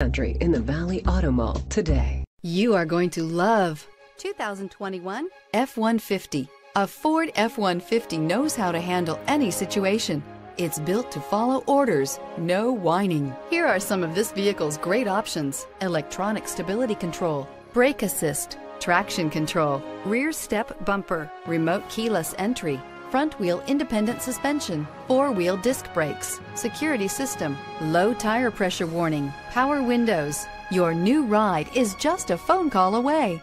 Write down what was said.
Country in the Valley Auto Mall today. You are going to love 2021 F-150. A Ford F-150 knows how to handle any situation. It's built to follow orders, no whining. Here are some of this vehicle's great options. Electronic stability control, brake assist, traction control, rear step bumper, remote keyless entry, front wheel independent suspension, four wheel disc brakes, security system, low tire pressure warning, power windows. Your new ride is just a phone call away.